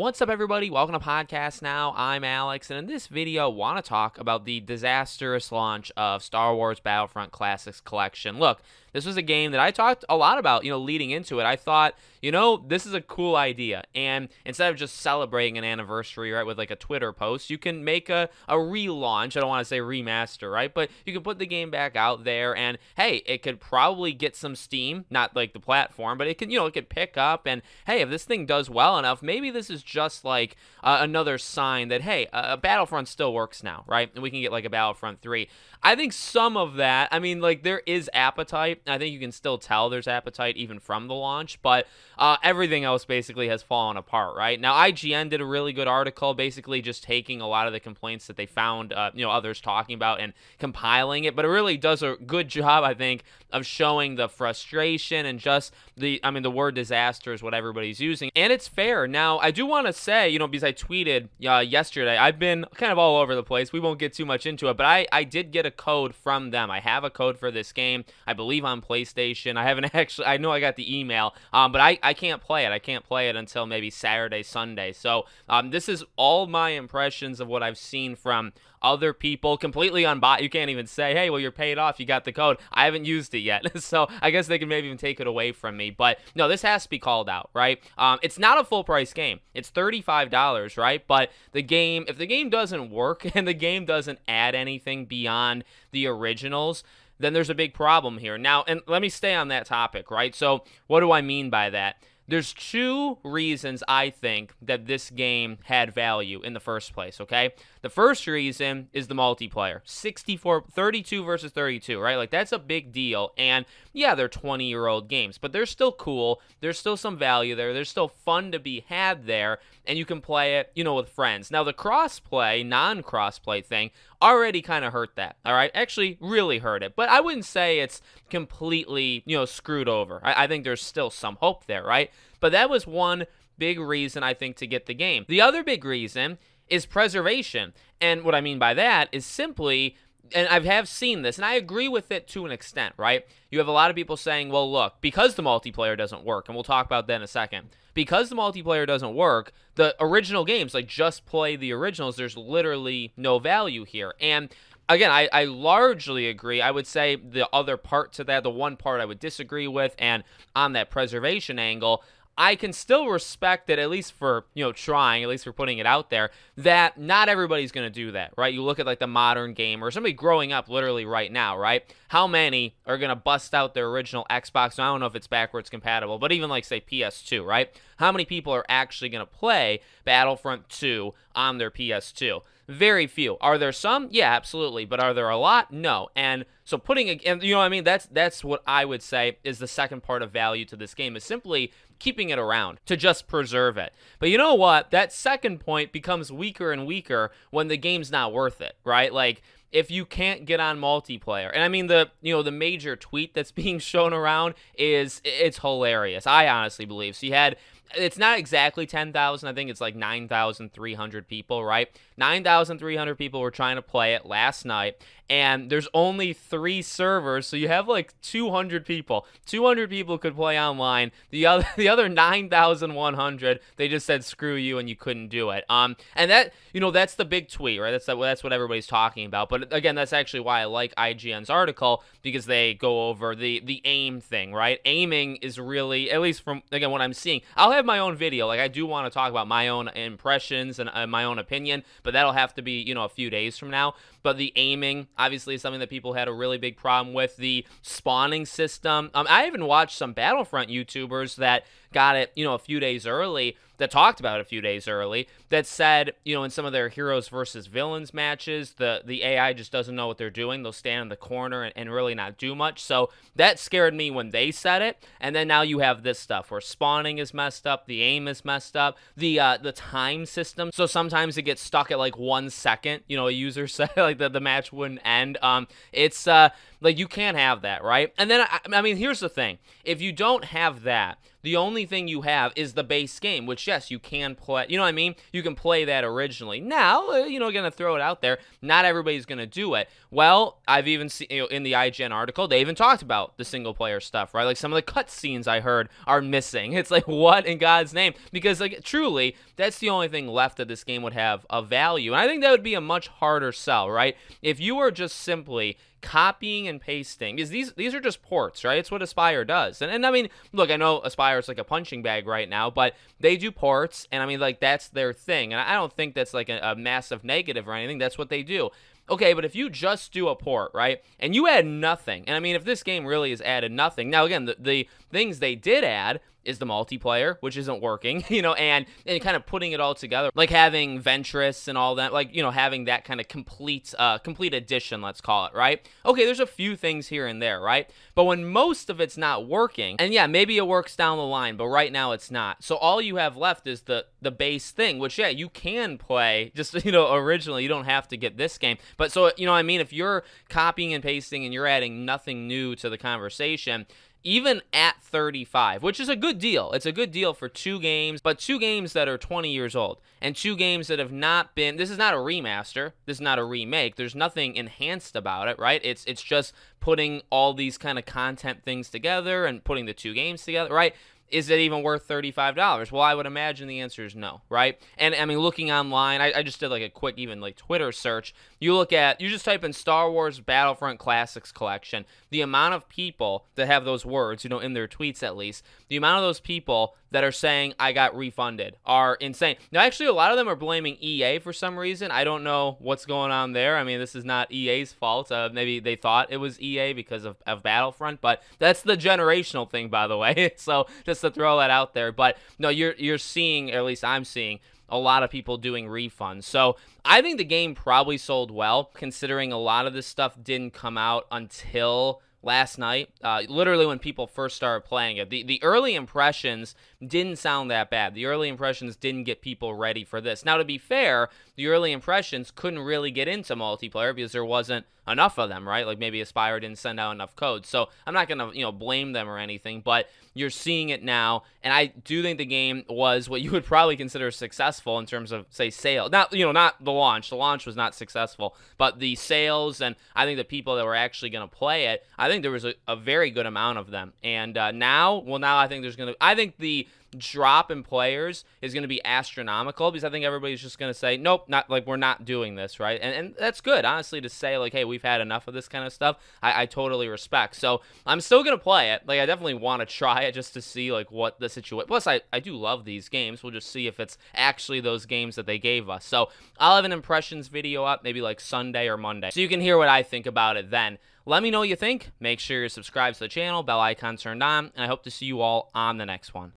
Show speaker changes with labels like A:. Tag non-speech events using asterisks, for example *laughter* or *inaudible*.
A: What's up, everybody? Welcome to Podcast Now. I'm Alex, and in this video, I want to talk about the disastrous launch of Star Wars Battlefront Classics Collection. Look, this was a game that I talked a lot about, you know, leading into it. I thought, you know, this is a cool idea. And instead of just celebrating an anniversary, right, with like a Twitter post, you can make a, a relaunch. I don't want to say remaster, right? But you can put the game back out there and hey, it could probably get some steam, not like the platform, but it can, you know, it could pick up. And hey, if this thing does well enough, maybe this is just like uh, another sign that, hey, a Battlefront still works now, right? And we can get like a Battlefront 3. I think some of that, I mean, like there is appetite I think you can still tell there's appetite even from the launch, but uh, everything else basically has fallen apart, right? Now, IGN did a really good article, basically just taking a lot of the complaints that they found, uh, you know, others talking about and compiling it, but it really does a good job, I think, of showing the frustration and just the, I mean, the word disaster is what everybody's using, and it's fair. Now, I do want to say, you know, because I tweeted uh, yesterday, I've been kind of all over the place. We won't get too much into it, but I, I did get a code from them. I have a code for this game. I believe PlayStation. I haven't *laughs* actually, I know I got the email, um, but I, I can't play it. I can't play it until maybe Saturday, Sunday. So um, this is all my impressions of what I've seen from other people completely unbought. You can't even say, hey, well, you're paid off. You got the code. I haven't used it yet. *laughs* so I guess they can maybe even take it away from me. But no, this has to be called out, right? Um, it's not a full price game. It's $35, right? But the game, if the game doesn't work *laughs* and the game doesn't add anything beyond the originals, then there's a big problem here. Now, and let me stay on that topic, right? So, what do I mean by that? There's two reasons I think that this game had value in the first place, okay? The first reason is the multiplayer. 64 32 versus 32, right? Like that's a big deal. And yeah, they're 20-year-old games, but they're still cool. There's still some value there. There's still fun to be had there, and you can play it, you know, with friends. Now, the cross-play, non-cross-play thing already kind of hurt that, all right? Actually, really hurt it. But I wouldn't say it's completely, you know, screwed over. I, I think there's still some hope there, right? But that was one big reason I think to get the game. The other big reason is preservation. And what I mean by that is simply and I have seen this, and I agree with it to an extent, right? You have a lot of people saying, well, look, because the multiplayer doesn't work, and we'll talk about that in a second, because the multiplayer doesn't work, the original games, like just play the originals, there's literally no value here. And again, I, I largely agree. I would say the other part to that, the one part I would disagree with, and on that preservation angle, I can still respect it, at least for, you know, trying, at least for putting it out there, that not everybody's going to do that, right? You look at like the modern gamer, or somebody growing up literally right now, right? How many are going to bust out their original Xbox? I don't know if it's backwards compatible, but even like, say, PS2, right? How many people are actually going to play Battlefront 2 on their PS2? Very few. Are there some? Yeah, absolutely. But are there a lot? No. And so putting and you know what I mean? That's that's what I would say is the second part of value to this game is simply keeping it around to just preserve it. But you know what? That second point becomes weaker and weaker when the game's not worth it, right? Like if you can't get on multiplayer. And I mean the you know the major tweet that's *laughs* being shown around is it's hilarious. I honestly believe. So you had it's not exactly 10,000. I think it's like 9,300 people, right? 9,300 people were trying to play it last night, and there's only three servers, so you have like 200 people. 200 people could play online. The other, *laughs* the other 9,100, they just said screw you, and you couldn't do it. Um, and that, you know, that's the big tweet, right? That's that's what everybody's talking about. But again, that's actually why I like IGN's article because they go over the the aim thing, right? Aiming is really, at least from again what I'm seeing. I'll have my own video. Like I do want to talk about my own impressions and uh, my own opinion, but that'll have to be you know a few days from now. But the aiming, obviously, is something that people had a really big problem with. The spawning system. Um, I even watched some Battlefront YouTubers that got it, you know, a few days early, that talked about it a few days early, that said, you know, in some of their heroes versus villains matches, the the AI just doesn't know what they're doing. They'll stand in the corner and, and really not do much. So that scared me when they said it. And then now you have this stuff where spawning is messed up, the aim is messed up, the uh, the time system. So sometimes it gets stuck at like one second. You know, a user *laughs* said like the, the match wouldn't end. Um, it's uh like you can't have that, right? And then I, I mean, here's the thing: if you don't have that, the only thing you have is the base game, which, yes, you can play. You know what I mean? You can play that originally. Now, uh, you know, going to throw it out there, not everybody's going to do it. Well, I've even seen, you know, in the IGN article, they even talked about the single player stuff, right? Like some of the cutscenes I heard are missing. *laughs* It's like, what in God's name? Because, like, truly, that's the only thing left that this game would have of value. And I think that would be a much harder sell, right? If you were just simply copying and pasting because these these are just ports right? It's what Aspyr does. And, and i mean look i know Aspyr is like a punching bag right now but they do ports and i mean like that's their thing. And i don't think that's like a, a massive negative or anything. That's what they do. Okay, but if you just do a port, right, and you add nothing, and I mean, if this game really has added nothing, now again, the, the things they did add is the multiplayer, which isn't working, *laughs* you know, and and kind of putting it all together, like having Ventress and all that, like you know, having that kind of complete uh complete edition, let's call it, right? Okay, there's a few things here and there, right? But when most of it's not working, and yeah, maybe it works down the line, but right now it's not. So all you have left is the the base thing, which yeah, you can play just *laughs* you know originally. You don't have to get this game, but so you know, I mean, if you're copying and pasting and you're adding nothing new to the conversation even at 35, which is a good deal. It's a good deal for two games, but two games that are 20 years old and two games that have not been this is not a remaster, this is not a remake. There's nothing enhanced about it, right? It's it's just putting all these kind of content things together and putting the two games together, right? Is it even worth $35? Well, I would imagine the answer is no, right? And I mean, looking online, I, I, just did like a quick, even like Twitter search. You look at, you just type in Star Wars Battlefront Classics Collection. The amount of people that have those words, you know, in their tweets at least, the amount of those people that are saying I got refunded are insane. Now, actually, a lot of them are blaming EA for some reason. I don't know what's going on there. I mean, this is not EA's fault. Uh, maybe they thought it was EA because of, of Battlefront, but that's the generational thing, by the way. *laughs* so just to throw that out there. But no, you're you're seeing, at least I'm seeing, a lot of people doing refunds. So I think the game probably sold well, considering a lot of this stuff didn't come out until last night. Uh, literally, when people first started playing it, the the early impressions didn't sound that bad. The early impressions didn't get people ready for this. Now, to be fair, the early impressions couldn't really get into multiplayer because there wasn't enough of them, right? Like maybe Aspyr didn't send out enough code. So I'm not gonna you know blame them or anything, but you're seeing it now, and I do think the game was what you would probably consider successful in terms of say sales. Not you know not the launch. The launch was not successful, but the sales and I think the people that were actually gonna play it, I think there was a, a very good amount of them. And uh, now, well, now I think there's gonna. I think the drop in players is going to be astronomical because I think everybody's just going to say, nope, not like we're not doing this, right? And, and that's good, honestly, to say, like, hey, we've had enough of this kind of stuff. I, I totally respect. So I'm still going to play it. Like, I definitely want to try it just to see, like, what the situation. Plus, I, I do love these games. We'll just see if it's actually those games that they gave us. So I'll have an impressions video up maybe like Sunday or Monday. So you can hear what I think about it then. Let me know what you think. Make sure you're subscribed to the channel, bell icon turned on, and I hope to see you all on the next one.